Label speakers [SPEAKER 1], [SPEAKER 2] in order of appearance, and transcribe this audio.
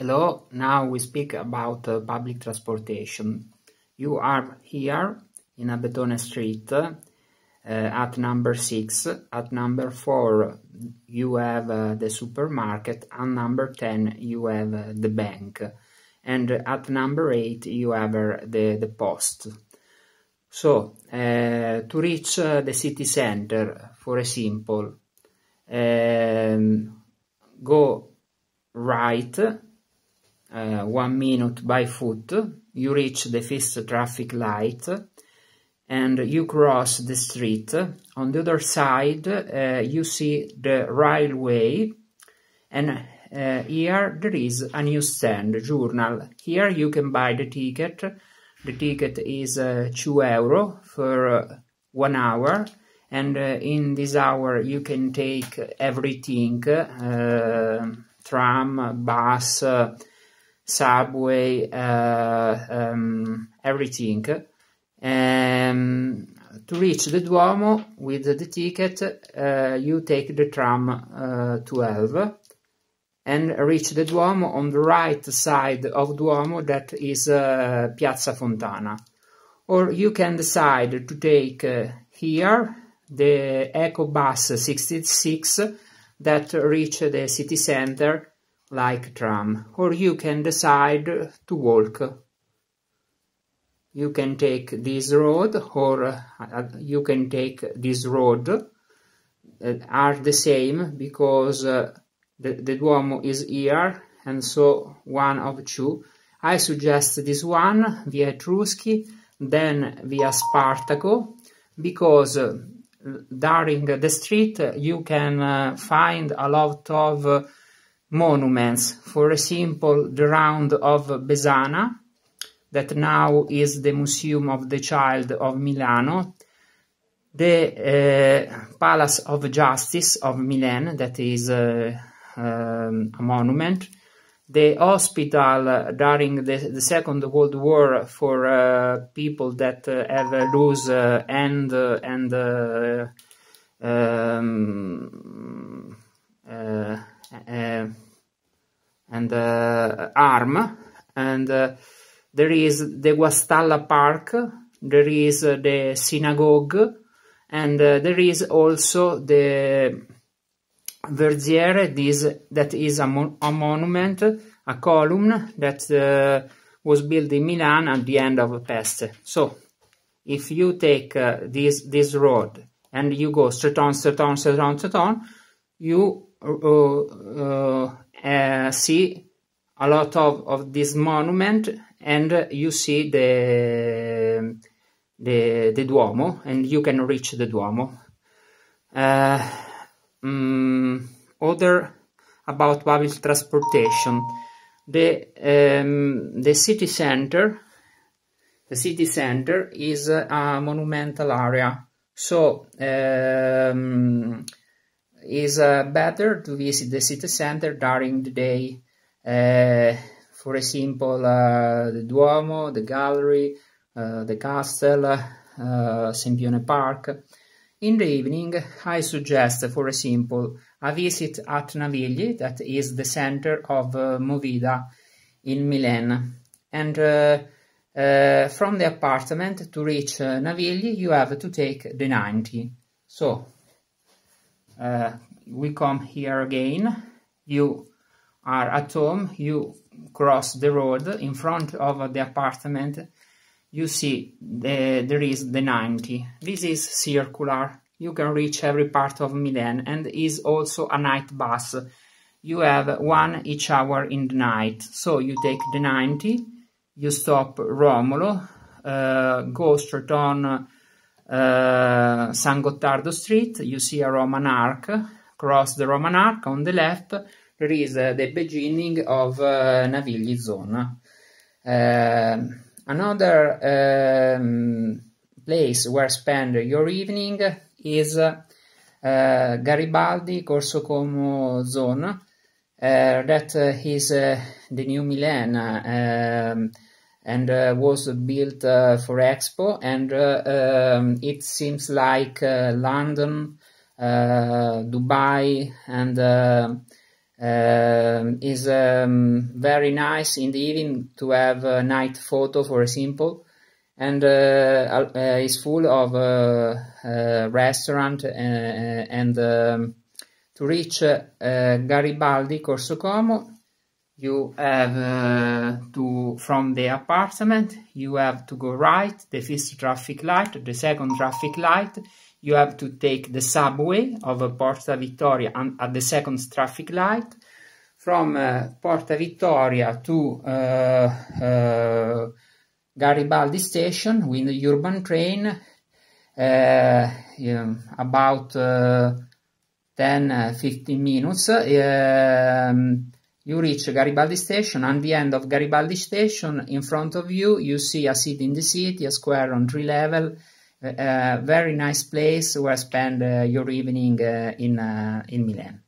[SPEAKER 1] Hello, now we speak about uh, public transportation. You are here in Abetone Street uh, at number 6. At number 4 you have uh, the supermarket, and number 10 you have uh, the bank. And at number 8 you have uh, the, the post. So, uh, to reach the city center, for example, um, go right uh, one minute by foot, you reach the first traffic light and you cross the street. On the other side, uh, you see the railway and uh, here there is a news stand, journal. Here you can buy the ticket. The ticket is uh, 2 euro for uh, one hour and uh, in this hour you can take everything, tram, bus, subway, um, everything. Um, to reach the Duomo with the ticket, uh, you take the tram uh, 12 and reach the Duomo on the right side of Duomo, that is uh, Piazza Fontana. Or you can decide to take here the EcoBus 66 that reach the city center like tram, or you can decide to walk. You can take this road or uh, you can take this road uh, are the same because uh, the, the Duomo is here and so one of two. I suggest this one via Etruschi, then via Spartaco because uh, during the street you can uh, find a lot of monuments. For example, the Round of Besana, that now is the Museum of the Child of Milano, the uh, Palace of Justice of Milan, that is uh, um, a monument, the hospital during the, the, Second World War for uh, people that uh, have lose hand and um, and uh, arm and uh, there is the Guastalla Park, there is the synagogue, and there is also the Verziere, this, that is a, a monument, a column that uh, was built in Milan at the end of Peste. So, if you take uh, this this road and you go straight on, straight on, straight on, straight on, you uh, uh, see a lot of, of this monument and you see the, the, the Duomo and you can reach the Duomo. Uh, um, other about public transportation. The, um, the city center the city center is a monumental area. So, um, is uh, better to visit the city center during the day. Uh, for example, uh, the Duomo, the gallery, uh, the castle, uh, Sempione Park. In the evening, I suggest, for example, a visit at Navigli, that is the center of uh, Movida in Milan. And from the apartment to reach Navigli, you have to take the 90. So, uh, we come here again, you are at home, you cross the road in front of the apartment, you see the, there is the 90. This is circular, you can reach every part of Milan and is also a night bus. You have one each hour in the night, so you take the 90, you stop Romolo, uh, go straight on uh, San Gottardo Street, you see a Roman arc, cross the Roman arc on the left, there is uh, the beginning of uh, Navigli zone. Another um, place where spend your evening is Garibaldi Corso Como zone, that is the new Milan. Um, and uh, was built uh, for Expo, and uh, um, it seems like London, Dubai, and Um, is um, very nice in the evening to have a night photo, for example, and uh, uh, is full of uh, restaurant uh, and um, to reach Garibaldi Corso Como you have to from the apartment you have to go right the first traffic light the second traffic light you have to take the subway of Porta Vittoria and at the second traffic light. From uh, Porta Vittoria to uh, uh, Garibaldi station with the urban train, uh, about uh, 10 uh, 15 minutes. Um, you reach Garibaldi station. and the end of Garibaldi station, in front of you, you see a city in the city, a square on three level, a very nice place where spend uh, your evening uh, in uh, in Milan.